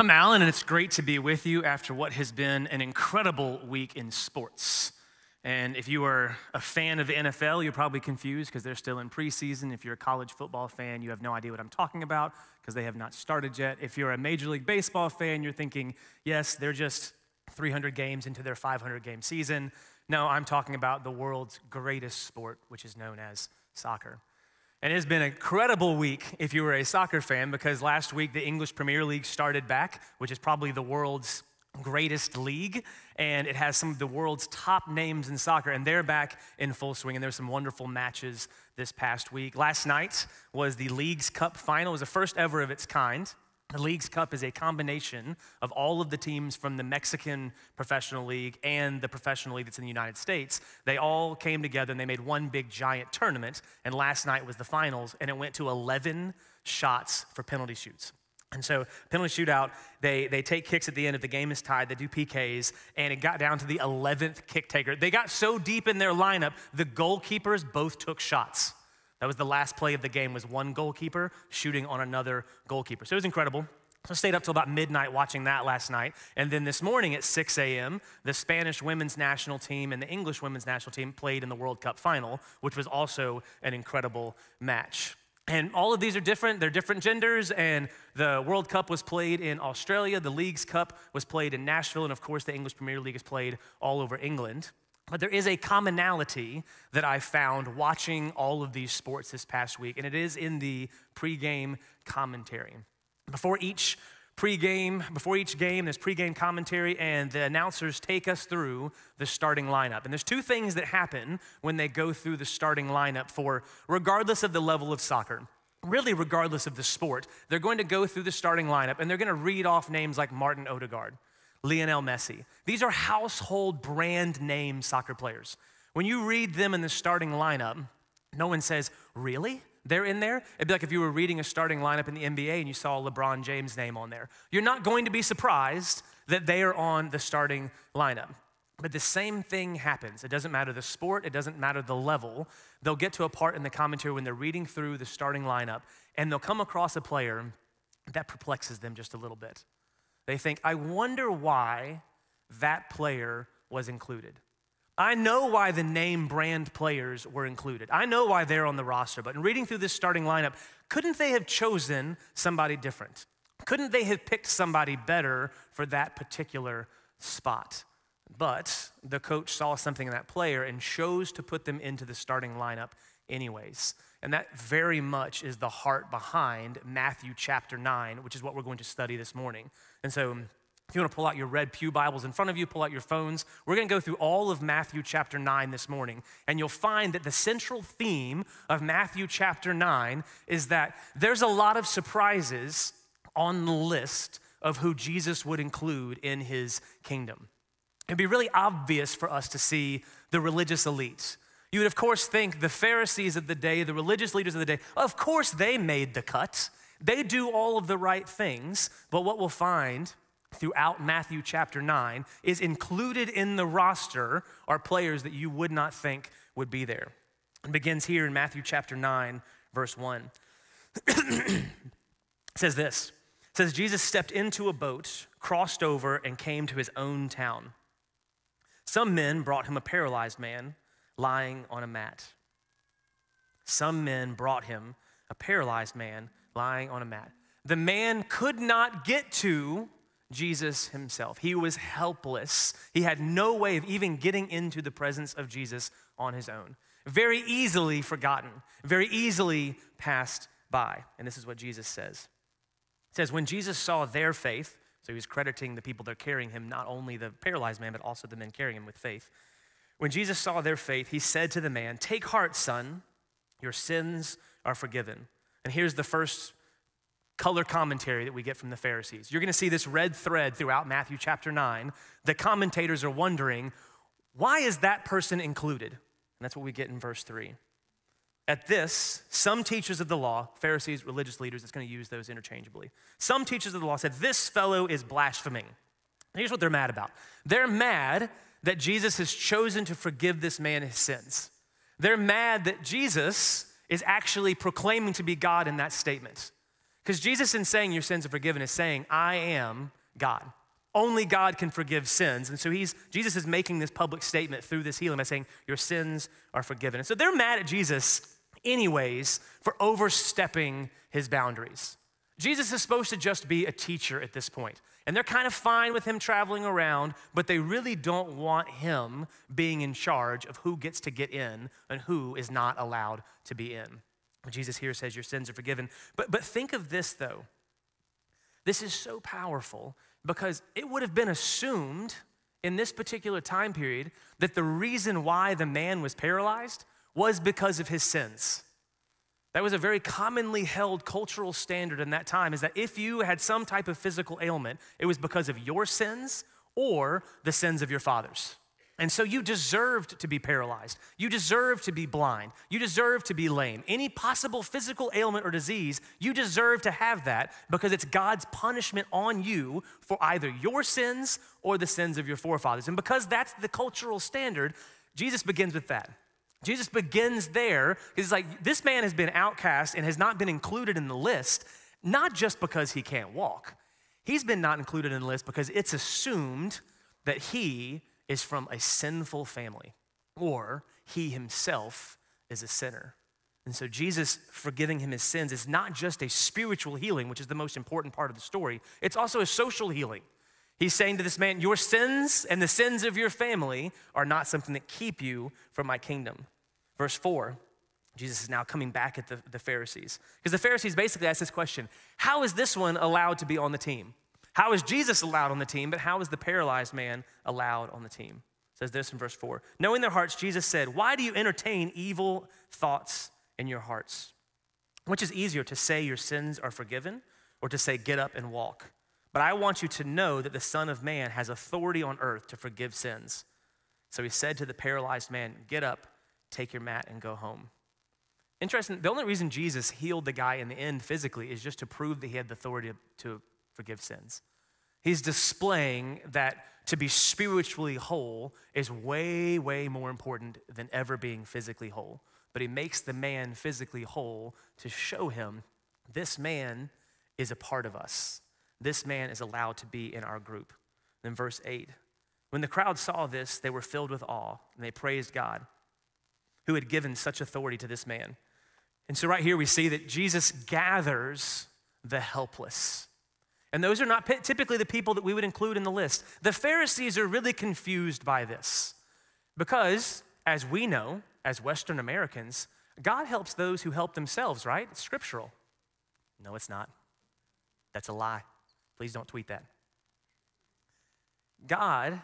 I'm Alan, and it's great to be with you after what has been an incredible week in sports. And if you are a fan of the NFL, you're probably confused because they're still in preseason. If you're a college football fan, you have no idea what I'm talking about because they have not started yet. If you're a Major League Baseball fan, you're thinking, yes, they're just 300 games into their 500 game season. No, I'm talking about the world's greatest sport, which is known as soccer. And it has been an incredible week if you were a soccer fan because last week the English Premier League started back, which is probably the world's greatest league, and it has some of the world's top names in soccer, and they're back in full swing. And there's some wonderful matches this past week. Last night was the League's Cup final, it was the first ever of its kind. The League's Cup is a combination of all of the teams from the Mexican Professional League and the professional league that's in the United States. They all came together and they made one big giant tournament. And last night was the finals, and it went to 11 shots for penalty shoots. And so, penalty shootout, they, they take kicks at the end. If the game is tied, they do PKs, and it got down to the 11th kick taker. They got so deep in their lineup, the goalkeepers both took shots. That was the last play of the game was one goalkeeper shooting on another goalkeeper. So it was incredible. So I stayed up till about midnight watching that last night. And then this morning at 6 a.m., the Spanish women's national team and the English women's national team played in the World Cup final, which was also an incredible match. And all of these are different. They're different genders. And the World Cup was played in Australia. The League's Cup was played in Nashville. And of course, the English Premier League is played all over England. But there is a commonality that I found watching all of these sports this past week, and it is in the pregame commentary. Before each pregame, before each game, there's pregame commentary, and the announcers take us through the starting lineup. And there's two things that happen when they go through the starting lineup for regardless of the level of soccer. Really, regardless of the sport, they're going to go through the starting lineup and they're going to read off names like Martin Odegaard. Lionel Messi. These are household brand name soccer players. When you read them in the starting lineup, no one says, Really? They're in there? It'd be like if you were reading a starting lineup in the NBA and you saw LeBron James' name on there. You're not going to be surprised that they are on the starting lineup. But the same thing happens. It doesn't matter the sport, it doesn't matter the level. They'll get to a part in the commentary when they're reading through the starting lineup and they'll come across a player that perplexes them just a little bit. They think, I wonder why that player was included. I know why the name brand players were included. I know why they're on the roster, but in reading through this starting lineup, couldn't they have chosen somebody different? Couldn't they have picked somebody better for that particular spot? But the coach saw something in that player and chose to put them into the starting lineup anyways. And that very much is the heart behind Matthew chapter 9, which is what we're going to study this morning. And so, if you want to pull out your red Pew Bibles in front of you, pull out your phones. We're going to go through all of Matthew chapter 9 this morning. And you'll find that the central theme of Matthew chapter 9 is that there's a lot of surprises on the list of who Jesus would include in his kingdom. It'd be really obvious for us to see the religious elite. You would, of course, think the Pharisees of the day, the religious leaders of the day, of course they made the cut. They do all of the right things, but what we'll find throughout Matthew chapter 9 is included in the roster are players that you would not think would be there. It begins here in Matthew chapter 9, verse 1. it says this. It says, Jesus stepped into a boat, crossed over, and came to his own town. Some men brought him a paralyzed man lying on a mat. Some men brought him a paralyzed man lying on a mat. The man could not get to Jesus himself. He was helpless. He had no way of even getting into the presence of Jesus on his own. Very easily forgotten, very easily passed by. And this is what Jesus says. It says, When Jesus saw their faith, so he was crediting the people that are carrying him, not only the paralyzed man, but also the men carrying him with faith. When Jesus saw their faith, he said to the man, Take heart, son, your sins are forgiven. And here's the first color commentary that we get from the Pharisees. You're going to see this red thread throughout Matthew chapter 9. The commentators are wondering, why is that person included? And that's what we get in verse 3. At this, some teachers of the law, Pharisees, religious leaders, it's going to use those interchangeably. Some teachers of the law said, This fellow is blaspheming. And here's what they're mad about they're mad that Jesus has chosen to forgive this man his sins. They're mad that Jesus is actually proclaiming to be God in that statement. Because Jesus, in saying your sins are forgiven, is saying, I am God. Only God can forgive sins. And so he's, Jesus is making this public statement through this healing by saying, Your sins are forgiven. And so they're mad at Jesus, anyways, for overstepping his boundaries. Jesus is supposed to just be a teacher at this point. And they're kind of fine with him traveling around, but they really don't want him being in charge of who gets to get in and who is not allowed to be in. Jesus here says, Your sins are forgiven. But, but think of this, though. This is so powerful because it would have been assumed in this particular time period that the reason why the man was paralyzed was because of his sins. That was a very commonly held cultural standard in that time is that if you had some type of physical ailment, it was because of your sins or the sins of your fathers. And so you deserved to be paralyzed. You deserve to be blind. You deserve to be lame. Any possible physical ailment or disease, you deserve to have that because it's God's punishment on you for either your sins or the sins of your forefathers. And because that's the cultural standard, Jesus begins with that. Jesus begins there he's like, this man has been outcast and has not been included in the list, not just because he can't walk. He's been not included in the list because it's assumed that he is from a sinful family or he himself is a sinner. And so, Jesus forgiving him his sins is not just a spiritual healing, which is the most important part of the story, it's also a social healing. He's saying to this man, Your sins and the sins of your family are not something that keep you from my kingdom. Verse 4, Jesus is now coming back at the, the Pharisees. Because the Pharisees basically ask this question How is this one allowed to be on the team? How is Jesus allowed on the team, but how is the paralyzed man allowed on the team? It says this in verse 4. Knowing their hearts, Jesus said, Why do you entertain evil thoughts in your hearts? Which is easier, to say your sins are forgiven or to say, Get up and walk? But I want you to know that the Son of Man has authority on earth to forgive sins. So he said to the paralyzed man, Get up, take your mat, and go home. Interesting, the only reason Jesus healed the guy in the end physically is just to prove that he had the authority to forgive sins. He's displaying that to be spiritually whole is way, way more important than ever being physically whole. But he makes the man physically whole to show him this man is a part of us. This man is allowed to be in our group. Then, verse 8 When the crowd saw this, they were filled with awe and they praised God who had given such authority to this man. And so, right here, we see that Jesus gathers the helpless. And those are not typically the people that we would include in the list. The Pharisees are really confused by this because, as we know, as Western Americans, God helps those who help themselves, right? It's scriptural. No, it's not. That's a lie. Please don't tweet that. God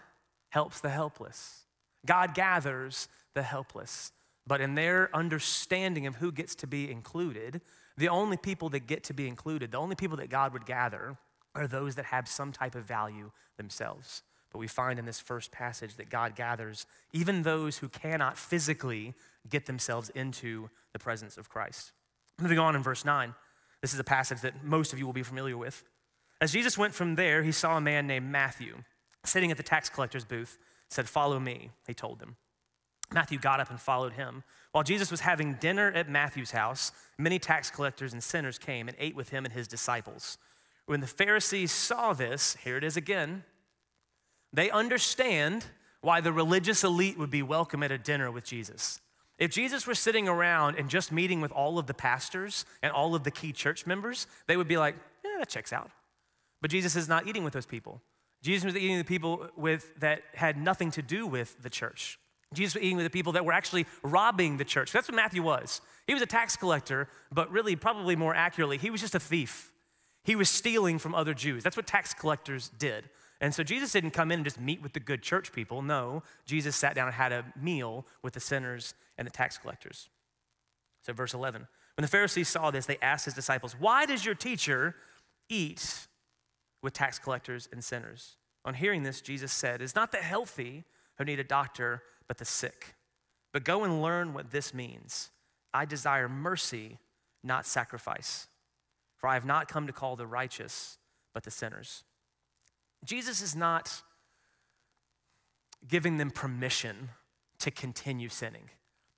helps the helpless, God gathers the helpless. But in their understanding of who gets to be included, the only people that get to be included, the only people that God would gather, are those that have some type of value themselves. But we find in this first passage that God gathers even those who cannot physically get themselves into the presence of Christ. Moving on in verse 9, this is a passage that most of you will be familiar with. As Jesus went from there, he saw a man named Matthew sitting at the tax collector's booth, said, Follow me, he told him. Matthew got up and followed him. While Jesus was having dinner at Matthew's house, many tax collectors and sinners came and ate with him and his disciples. When the Pharisees saw this, here it is again, they understand why the religious elite would be welcome at a dinner with Jesus. If Jesus were sitting around and just meeting with all of the pastors and all of the key church members, they would be like, yeah, that checks out. But Jesus is not eating with those people. Jesus was eating with the people with, that had nothing to do with the church. Jesus was eating with the people that were actually robbing the church. That's what Matthew was. He was a tax collector, but really, probably more accurately, he was just a thief. He was stealing from other Jews. That's what tax collectors did. And so Jesus didn't come in and just meet with the good church people. No, Jesus sat down and had a meal with the sinners and the tax collectors. So, verse 11. When the Pharisees saw this, they asked his disciples, Why does your teacher eat with tax collectors and sinners? On hearing this, Jesus said, It's not the healthy who need a doctor, but the sick. But go and learn what this means. I desire mercy, not sacrifice for I have not come to call the righteous, but the sinners. Jesus is not giving them permission to continue sinning.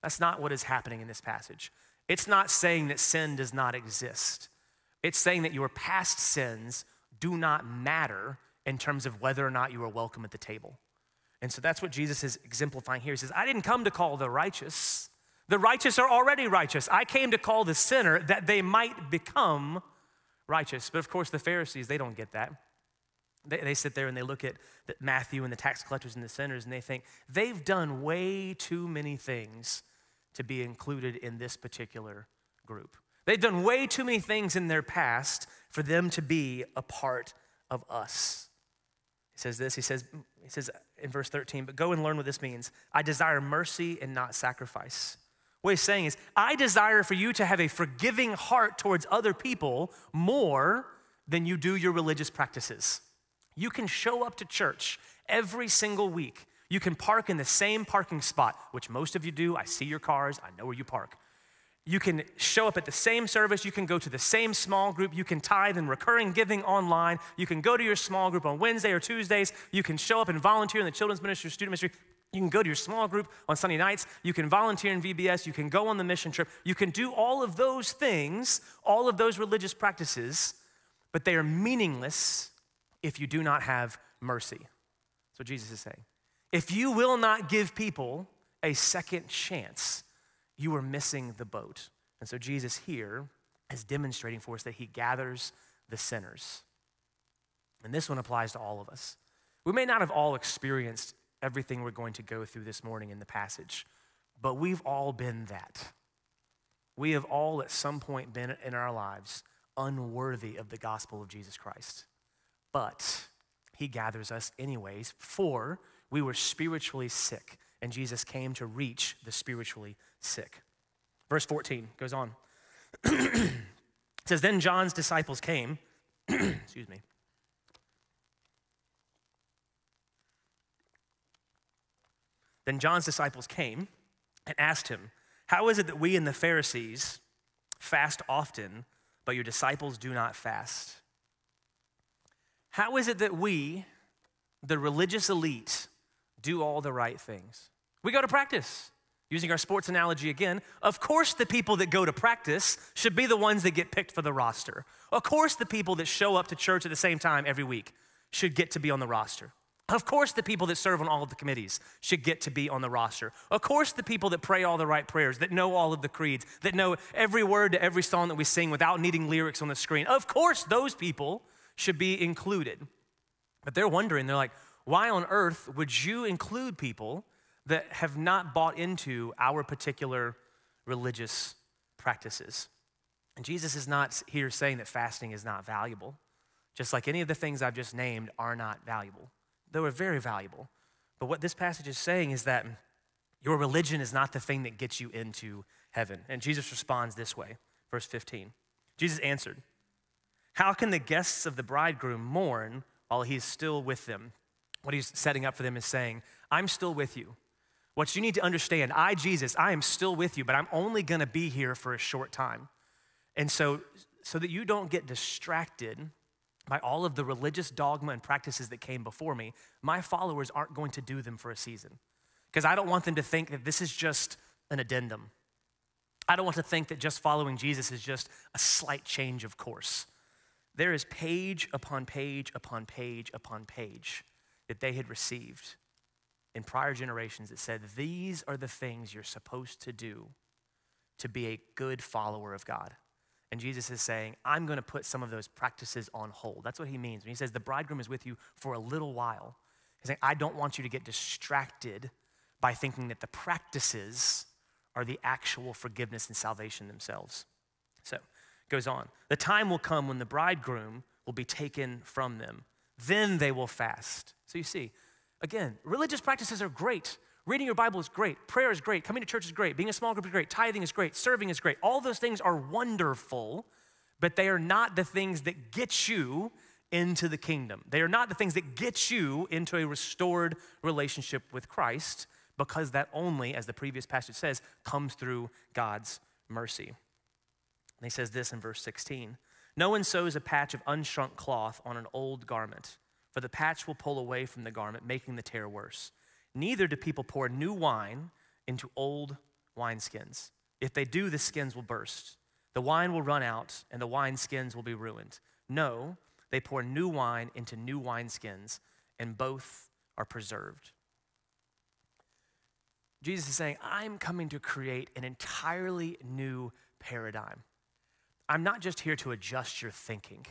That's not what is happening in this passage. It's not saying that sin does not exist, It's saying that your past sins do not matter in terms of whether or not you are welcome at the table. And so that's what Jesus is exemplifying here. He says, I didn't come to call the righteous. The righteous are already righteous. I came to call the sinner that they might become righteous. But of course, the Pharisees, they don't get that. They, they sit there and they look at Matthew and the tax collectors and the sinners and they think they've done way too many things to be included in this particular group. They've done way too many things in their past for them to be a part of us. He says this, he says, he says in verse 13, but go and learn what this means. I desire mercy and not sacrifice. What he's saying is, I desire for you to have a forgiving heart towards other people more than you do your religious practices. You can show up to church every single week. You can park in the same parking spot, which most of you do. I see your cars, I know where you park. You can show up at the same service. You can go to the same small group. You can tithe and recurring giving online. You can go to your small group on Wednesday or Tuesdays. You can show up and volunteer in the children's ministry, student ministry. You can go to your small group on Sunday nights. You can volunteer in VBS. You can go on the mission trip. You can do all of those things, all of those religious practices, but they are meaningless if you do not have mercy. That's what Jesus is saying. If you will not give people a second chance, you are missing the boat. And so Jesus here is demonstrating for us that he gathers the sinners. And this one applies to all of us. We may not have all experienced everything we're going to go through this morning in the passage, but we've all been that. We have all at some point been in our lives unworthy of the gospel of Jesus Christ. But he gathers us anyways, for we were spiritually sick and Jesus came to reach the spiritually sick. Verse 14 goes on. it says, Then John's disciples came, excuse me. Then John's disciples came and asked him, How is it that we and the Pharisees fast often, but your disciples do not fast? How is it that we, the religious elite, do all the right things. We go to practice. Using our sports analogy again, of course, the people that go to practice should be the ones that get picked for the roster. Of course, the people that show up to church at the same time every week should get to be on the roster. Of course, the people that serve on all of the committees should get to be on the roster. Of course, the people that pray all the right prayers, that know all of the creeds, that know every word to every song that we sing without needing lyrics on the screen, of course, those people should be included. But they're wondering, they're like, why on earth would you include people that have not bought into our particular religious practices? And Jesus is not here saying that fasting is not valuable, just like any of the things I've just named are not valuable. They were very valuable. But what this passage is saying is that your religion is not the thing that gets you into heaven. And Jesus responds this way, verse 15. Jesus answered, How can the guests of the bridegroom mourn while he is still with them? What he's setting up for them is saying, I'm still with you. What you need to understand, I, Jesus, I am still with you, but I'm only gonna be here for a short time. And so, so that you don't get distracted by all of the religious dogma and practices that came before me, my followers aren't going to do them for a season. Because I don't want them to think that this is just an addendum. I don't want to think that just following Jesus is just a slight change of course. There is page upon page upon page upon page that they had received in prior generations that said, These are the things you're supposed to do to be a good follower of God. And Jesus is saying, I'm going to put some of those practices on hold. That's what he means. When he says the bridegroom is with you for a little while, he's saying, I don't want you to get distracted by thinking that the practices are the actual forgiveness and salvation themselves. So, goes on. The time will come when the bridegroom will be taken from them. Then they will fast so you see, again, religious practices are great. Reading your Bible is great. Prayer is great. Coming to church is great. Being a small group is great. Tithing is great. Serving is great. All those things are wonderful, but they are not the things that get you into the kingdom. They are not the things that get you into a restored relationship with Christ because that only, as the previous passage says, comes through God's mercy. And he says this in verse 16 No one sews a patch of unshrunk cloth on an old garment for the patch will pull away from the garment, making the tear worse. Neither do people pour new wine into old wineskins. If they do, the skins will burst. The wine will run out, and the wineskins will be ruined. No, they pour new wine into new wineskins, and both are preserved. Jesus is saying, I'm coming to create an entirely new paradigm. I'm not just here to adjust your thinking.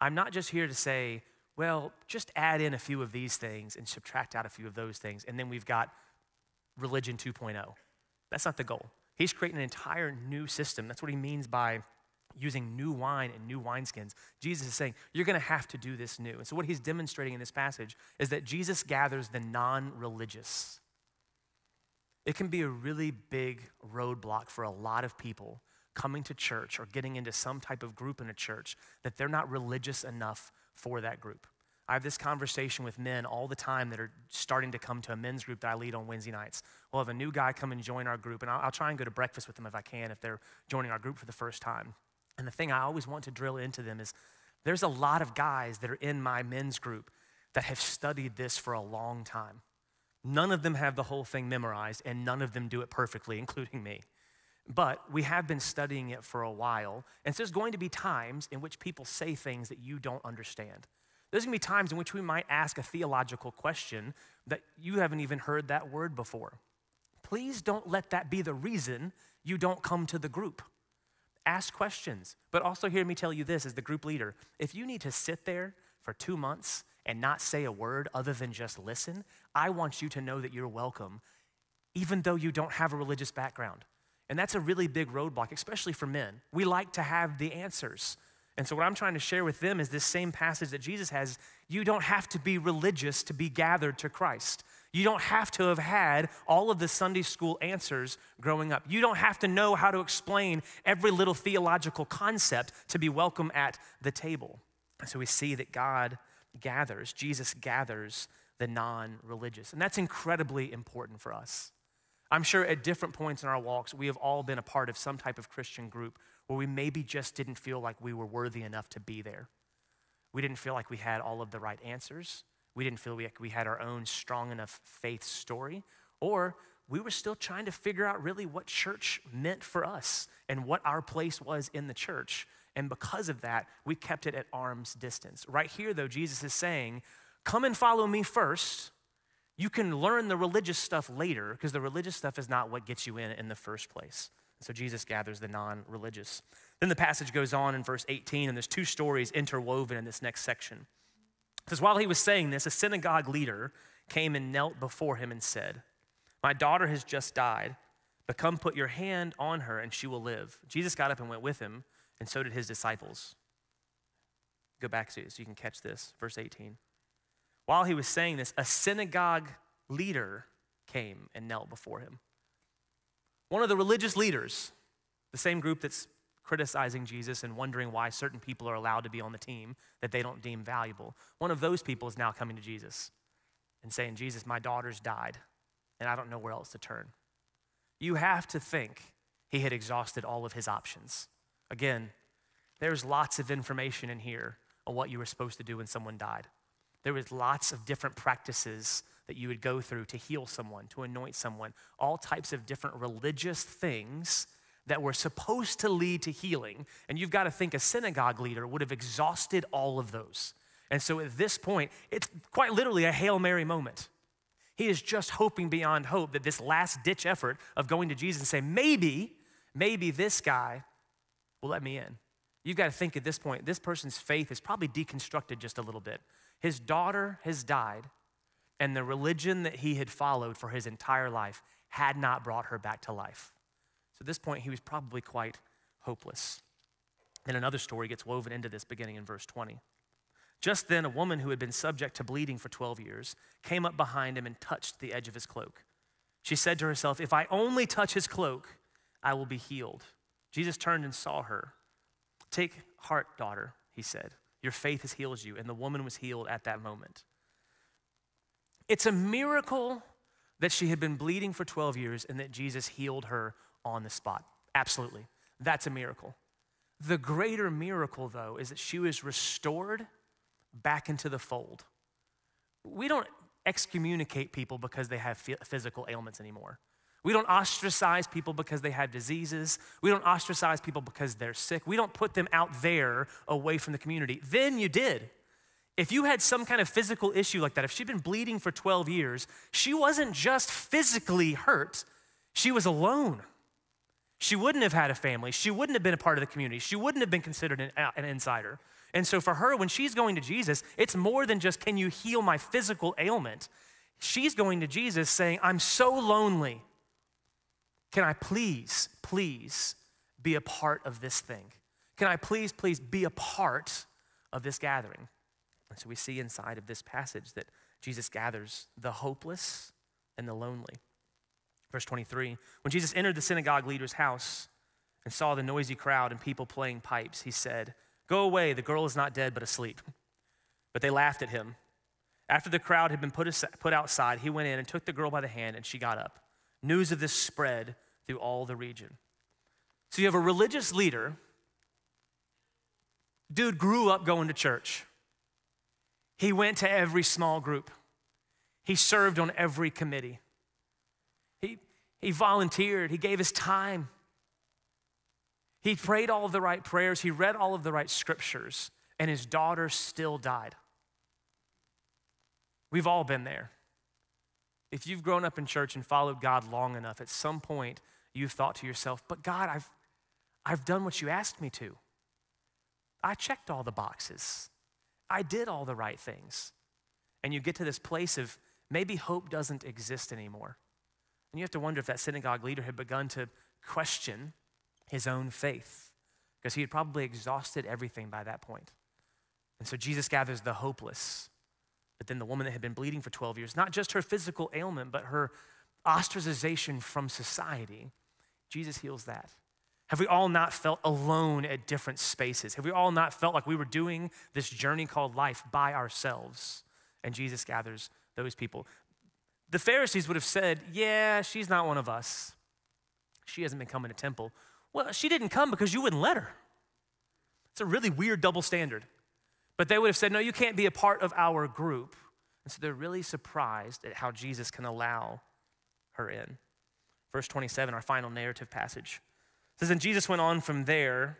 I'm not just here to say, well, just add in a few of these things and subtract out a few of those things, and then we've got religion 2.0. That's not the goal. He's creating an entire new system. That's what he means by using new wine and new wineskins. Jesus is saying, You're going to have to do this new. And so, what he's demonstrating in this passage is that Jesus gathers the non religious. It can be a really big roadblock for a lot of people coming to church or getting into some type of group in a church that they're not religious enough for that group. I have this conversation with men all the time that are starting to come to a men's group that I lead on Wednesday nights. We'll have a new guy come and join our group, and I'll, I'll try and go to breakfast with them if I can if they're joining our group for the first time. And the thing I always want to drill into them is there's a lot of guys that are in my men's group that have studied this for a long time. None of them have the whole thing memorized, and none of them do it perfectly, including me. But we have been studying it for a while, and so there's going to be times in which people say things that you don't understand. There's gonna be times in which we might ask a theological question that you haven't even heard that word before. Please don't let that be the reason you don't come to the group. Ask questions, but also hear me tell you this as the group leader if you need to sit there for two months and not say a word other than just listen, I want you to know that you're welcome, even though you don't have a religious background. And that's a really big roadblock, especially for men. We like to have the answers. And so, what I'm trying to share with them is this same passage that Jesus has. You don't have to be religious to be gathered to Christ. You don't have to have had all of the Sunday school answers growing up. You don't have to know how to explain every little theological concept to be welcome at the table. And so we see that God gathers, Jesus gathers the non religious. And that's incredibly important for us. I'm sure at different points in our walks, we have all been a part of some type of Christian group where we maybe just didn't feel like we were worthy enough to be there. We didn't feel like we had all of the right answers. We didn't feel like we had our own strong enough faith story. Or we were still trying to figure out really what church meant for us and what our place was in the church. And because of that, we kept it at arm's distance. Right here, though, Jesus is saying, Come and follow me first you can learn the religious stuff later because the religious stuff is not what gets you in in the first place. So Jesus gathers the non religious. Then the passage goes on in verse 18, and there's two stories interwoven in this next section. Because while he was saying this, a synagogue leader came and knelt before him and said, My daughter has just died, but come put your hand on her and she will live. Jesus got up and went with him, and so did his disciples. Go back to it so you can catch this. Verse 18. While he was saying this, a synagogue leader came and knelt before him. One of the religious leaders, the same group that's criticizing Jesus and wondering why certain people are allowed to be on the team that they don't deem valuable. One of those people is now coming to Jesus and saying, Jesus, my daughter's died, and I don't know where else to turn. You have to think he had exhausted all of his options. Again, there's lots of information in here on what you were supposed to do when someone died. There was lots of different practices that you would go through to heal someone, to anoint someone, all types of different religious things that were supposed to lead to healing. And you've got to think a synagogue leader would have exhausted all of those. And so at this point, it's quite literally a Hail Mary moment. He is just hoping beyond hope that this last ditch effort of going to Jesus and saying, maybe, maybe this guy will let me in. You've got to think at this point, this person's faith is probably deconstructed just a little bit. His daughter has died, and the religion that he had followed for his entire life had not brought her back to life. So at this point, he was probably quite hopeless. And another story gets woven into this beginning in verse 20. Just then, a woman who had been subject to bleeding for 12 years came up behind him and touched the edge of his cloak. She said to herself, If I only touch his cloak, I will be healed. Jesus turned and saw her. Take heart, daughter, he said. Your faith has healed you. And the woman was healed at that moment. It's a miracle that she had been bleeding for 12 years and that Jesus healed her on the spot. Absolutely. That's a miracle. The greater miracle, though, is that she was restored back into the fold. We don't excommunicate people because they have physical ailments anymore. We don't ostracize people because they have diseases. We don't ostracize people because they're sick. We don't put them out there away from the community. Then you did. If you had some kind of physical issue like that, if she'd been bleeding for 12 years, she wasn't just physically hurt, she was alone. She wouldn't have had a family. She wouldn't have been a part of the community. She wouldn't have been considered an, uh, an insider. And so for her, when she's going to Jesus, it's more than just, can you heal my physical ailment? She's going to Jesus saying, I'm so lonely. Can I please, please be a part of this thing? Can I please, please be a part of this gathering? And so we see inside of this passage that Jesus gathers the hopeless and the lonely. Verse 23 When Jesus entered the synagogue leader's house and saw the noisy crowd and people playing pipes, he said, Go away, the girl is not dead but asleep. But they laughed at him. After the crowd had been put, put outside, he went in and took the girl by the hand, and she got up. News of this spread through all the region. So you have a religious leader. Dude grew up going to church. He went to every small group. He served on every committee. He, he volunteered. He gave his time. He prayed all of the right prayers. He read all of the right scriptures. And his daughter still died. We've all been there. If you've grown up in church and followed God long enough, at some point you've thought to yourself, but God, I've, I've done what you asked me to. I checked all the boxes. I did all the right things. And you get to this place of maybe hope doesn't exist anymore. And you have to wonder if that synagogue leader had begun to question his own faith because he had probably exhausted everything by that point. And so Jesus gathers the hopeless but then the woman that had been bleeding for 12 years, not just her physical ailment, but her ostracization from society, Jesus heals that. Have we all not felt alone at different spaces? Have we all not felt like we were doing this journey called life by ourselves? And Jesus gathers those people. The Pharisees would have said, Yeah, she's not one of us. She hasn't been coming to temple. Well, she didn't come because you wouldn't let her. It's a really weird double standard. But they would have said, No, you can't be a part of our group. And so they're really surprised at how Jesus can allow her in. Verse 27, our final narrative passage says, And Jesus went on from there.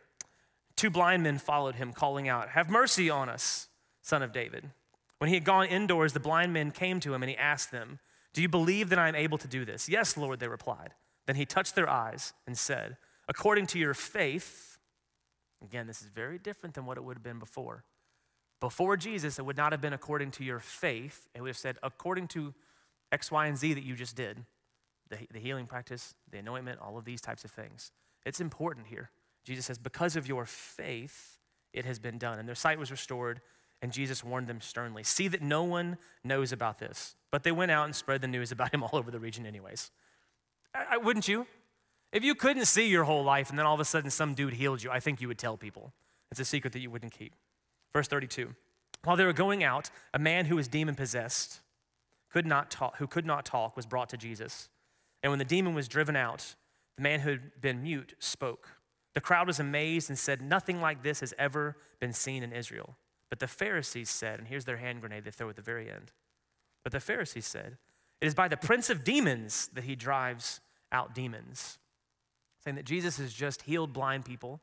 Two blind men followed him, calling out, Have mercy on us, son of David. When he had gone indoors, the blind men came to him and he asked them, Do you believe that I am able to do this? Yes, Lord, they replied. Then he touched their eyes and said, According to your faith, again, this is very different than what it would have been before. Before Jesus, it would not have been according to your faith. It would have said, according to X, Y, and Z that you just did the, the healing practice, the anointment, all of these types of things. It's important here. Jesus says, because of your faith, it has been done. And their sight was restored, and Jesus warned them sternly See that no one knows about this. But they went out and spread the news about him all over the region, anyways. I, I, wouldn't you? If you couldn't see your whole life and then all of a sudden some dude healed you, I think you would tell people. It's a secret that you wouldn't keep. Verse 32. While they were going out, a man who was demon possessed, could not talk, who could not talk, was brought to Jesus. And when the demon was driven out, the man who had been mute spoke. The crowd was amazed and said, Nothing like this has ever been seen in Israel. But the Pharisees said, and here's their hand grenade they throw at the very end. But the Pharisees said, It is by the prince of demons that he drives out demons. Saying that Jesus has just healed blind people,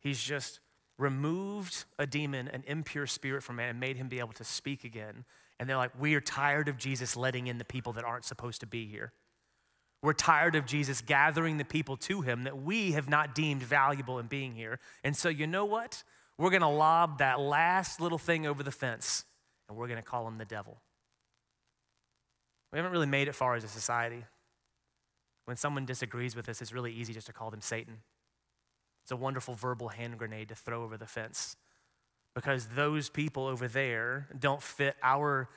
he's just removed a demon, an impure spirit from man, and made him be able to speak again. And they're like, We are tired of Jesus letting in the people that aren't supposed to be here. We're tired of Jesus gathering the people to him that we have not deemed valuable in being here. And so, you know what? We're going to lob that last little thing over the fence and we're going to call him the devil. We haven't really made it far as a society. When someone disagrees with us, it's really easy just to call them Satan. It's a wonderful verbal hand grenade to throw over the fence because those people over there don't fit our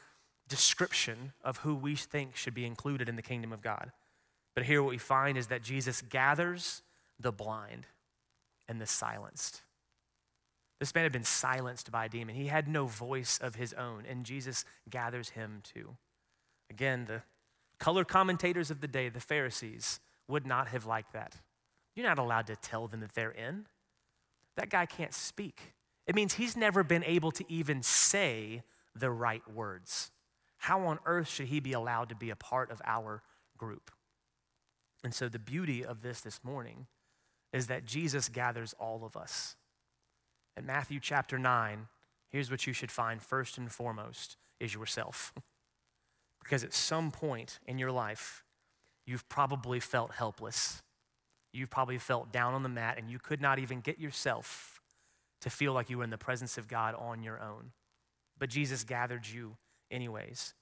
description of who we think should be included in the kingdom of God. But here, what we find is that Jesus gathers the blind and the silenced. This man had been silenced by a demon. He had no voice of his own, and Jesus gathers him too. Again, the color commentators of the day, the Pharisees, would not have liked that. You're not allowed to tell them that they're in. That guy can't speak. It means he's never been able to even say the right words. How on earth should he be allowed to be a part of our group? And so, the beauty of this this morning is that Jesus gathers all of us. In Matthew chapter 9, here's what you should find first and foremost is yourself. because at some point in your life, you've probably felt helpless. You've probably felt down on the mat and you could not even get yourself to feel like you were in the presence of God on your own. But Jesus gathered you anyways.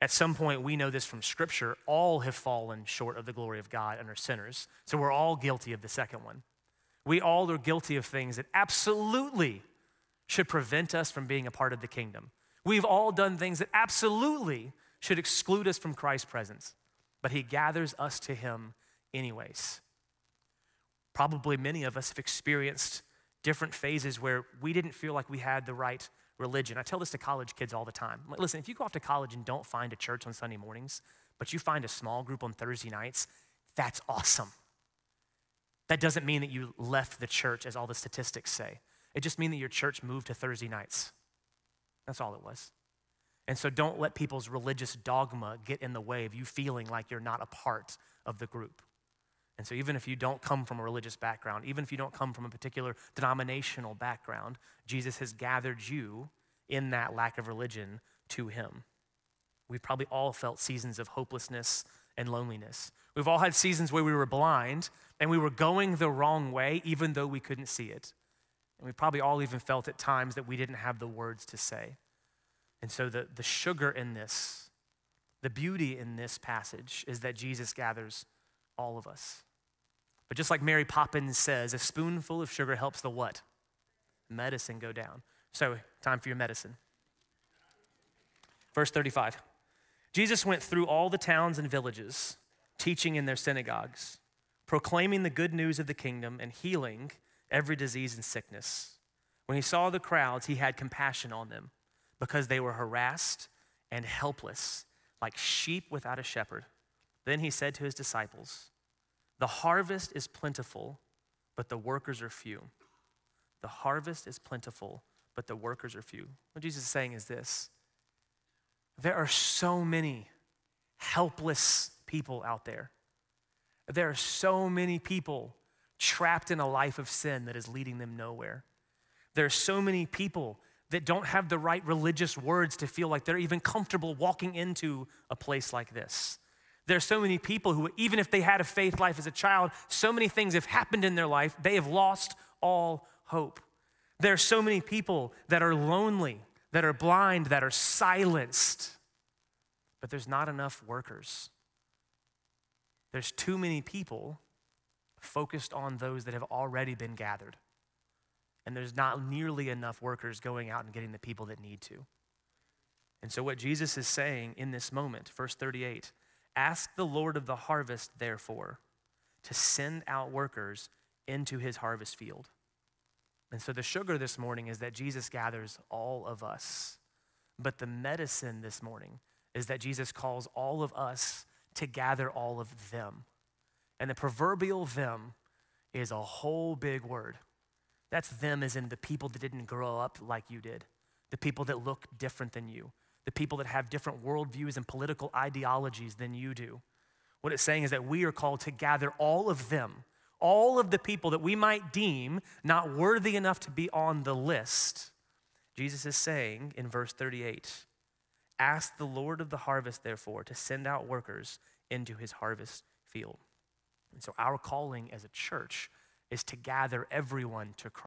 At some point, we know this from Scripture all have fallen short of the glory of God and are sinners. So we're all guilty of the second one. We all are guilty of things that absolutely should prevent us from being a part of the kingdom. We've all done things that absolutely should exclude us from Christ's presence, but He gathers us to Him anyways. Probably many of us have experienced different phases where we didn't feel like we had the right religion. I tell this to college kids all the time. Listen, if you go off to college and don't find a church on Sunday mornings, but you find a small group on Thursday nights, that's awesome. That doesn't mean that you left the church, as all the statistics say. It just means that your church moved to Thursday nights. That's all it was. And so don't let people's religious dogma get in the way of you feeling like you're not a part of the group. And so, even if you don't come from a religious background, even if you don't come from a particular denominational background, Jesus has gathered you in that lack of religion to Him. We've probably all felt seasons of hopelessness and loneliness. We've all had seasons where we were blind and we were going the wrong way, even though we couldn't see it. And we probably all even felt at times that we didn't have the words to say. And so, the, the sugar in this, the beauty in this passage is that Jesus gathers all of us. But just like Mary Poppins says, a spoonful of sugar helps the what? Medicine go down. So, time for your medicine. Verse 35 Jesus went through all the towns and villages, teaching in their synagogues, proclaiming the good news of the kingdom, and healing every disease and sickness. When he saw the crowds, he had compassion on them because they were harassed and helpless, like sheep without a shepherd. Then he said to his disciples, The harvest is plentiful, but the workers are few. The harvest is plentiful, but the workers are few. What Jesus is saying is this there are so many helpless people out there. There are so many people trapped in a life of sin that is leading them nowhere. There are so many people that don't have the right religious words to feel like they're even comfortable walking into a place like this. There are so many people who, even if they had a faith life as a child, so many things have happened in their life, they have lost all hope. There are so many people that are lonely, that are blind, that are silenced, but there's not enough workers. There's too many people focused on those that have already been gathered. And there's not nearly enough workers going out and getting the people that need to. And so, what Jesus is saying in this moment, verse 38 ask the Lord of the harvest, therefore, to send out workers into his harvest field. And so, the sugar this morning is that Jesus gathers all of us. But the medicine this morning is that Jesus calls all of us to gather all of them. And the proverbial them is a whole big word. That's them as in the people that didn't grow up like you did, the people that look different than you, the people that have different worldviews and political ideologies than you do. What it's saying is that we are called to gather all of them, all of the people that we might deem not worthy enough to be on the list. Jesus is saying in verse 38 Ask the Lord of the harvest, therefore, to send out workers into his harvest field. And so, our calling as a church is to gather everyone to Christ.